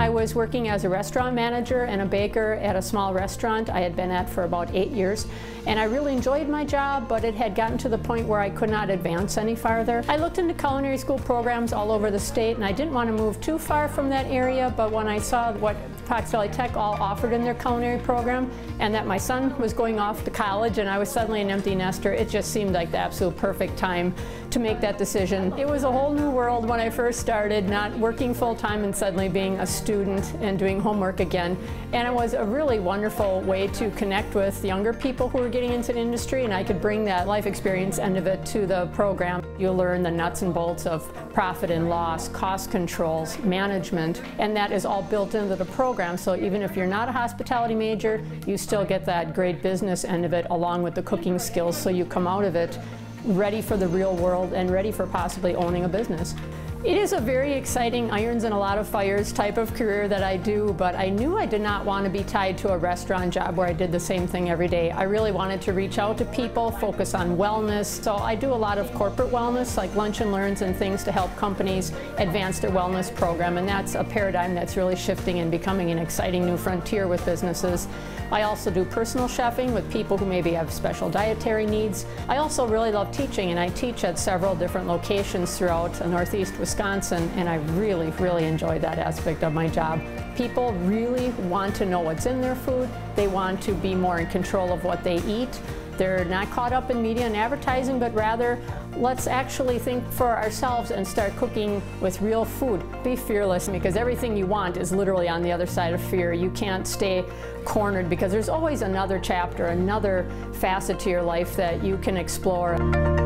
I was working as a restaurant manager and a baker at a small restaurant I had been at for about eight years. And I really enjoyed my job, but it had gotten to the point where I could not advance any farther. I looked into culinary school programs all over the state, and I didn't want to move too far from that area, but when I saw what Fox Valley Tech all offered in their culinary program, and that my son was going off to college and I was suddenly an empty nester, it just seemed like the absolute perfect time to make that decision. It was a whole new world when I first started, not working full-time and suddenly being a student and doing homework again. And it was a really wonderful way to connect with younger people who were getting into the industry and I could bring that life experience end of it to the program. You'll learn the nuts and bolts of profit and loss, cost controls, management, and that is all built into the program. So even if you're not a hospitality major, you still get that great business end of it along with the cooking skills so you come out of it ready for the real world and ready for possibly owning a business. It is a very exciting irons and a lot of fires type of career that I do, but I knew I did not want to be tied to a restaurant job where I did the same thing every day. I really wanted to reach out to people, focus on wellness. So I do a lot of corporate wellness, like lunch and learns and things to help companies advance their wellness program. And that's a paradigm that's really shifting and becoming an exciting new frontier with businesses. I also do personal chefing with people who maybe have special dietary needs. I also really love teaching, and I teach at several different locations throughout the Northeast Wisconsin, and I really, really enjoy that aspect of my job. People really want to know what's in their food. They want to be more in control of what they eat. They're not caught up in media and advertising, but rather let's actually think for ourselves and start cooking with real food. Be fearless because everything you want is literally on the other side of fear. You can't stay cornered because there's always another chapter, another facet to your life that you can explore.